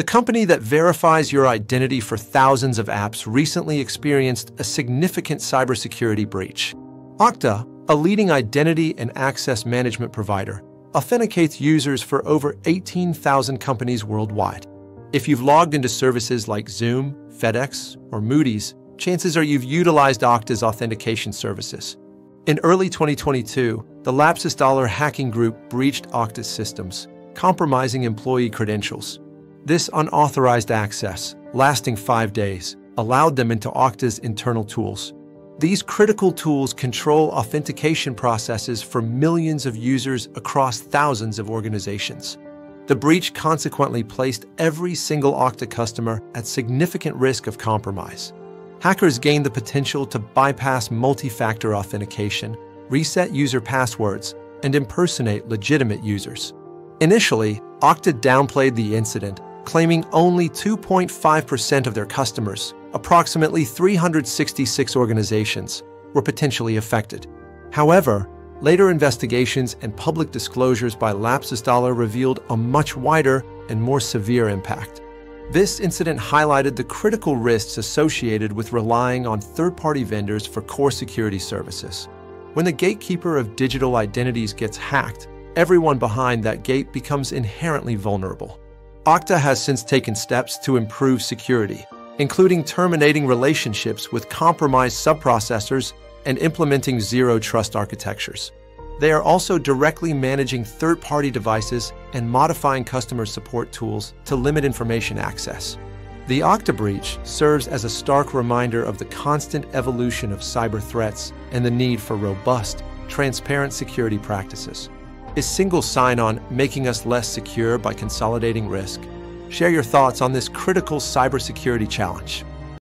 The company that verifies your identity for thousands of apps recently experienced a significant cybersecurity breach. Okta, a leading identity and access management provider, authenticates users for over 18,000 companies worldwide. If you've logged into services like Zoom, FedEx, or Moody's, chances are you've utilized Okta's authentication services. In early 2022, the Lapsus Dollar hacking group breached Okta's systems, compromising employee credentials. This unauthorized access, lasting five days, allowed them into Okta's internal tools. These critical tools control authentication processes for millions of users across thousands of organizations. The breach consequently placed every single Okta customer at significant risk of compromise. Hackers gained the potential to bypass multi-factor authentication, reset user passwords, and impersonate legitimate users. Initially, Okta downplayed the incident, claiming only 2.5% of their customers, approximately 366 organizations, were potentially affected. However, later investigations and public disclosures by Lapsus Dollar revealed a much wider and more severe impact. This incident highlighted the critical risks associated with relying on third-party vendors for core security services. When the gatekeeper of digital identities gets hacked, everyone behind that gate becomes inherently vulnerable. Okta has since taken steps to improve security, including terminating relationships with compromised subprocessors and implementing zero trust architectures. They are also directly managing third party devices and modifying customer support tools to limit information access. The Okta breach serves as a stark reminder of the constant evolution of cyber threats and the need for robust, transparent security practices. Is single sign on making us less secure by consolidating risk? Share your thoughts on this critical cybersecurity challenge.